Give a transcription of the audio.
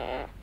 Uh.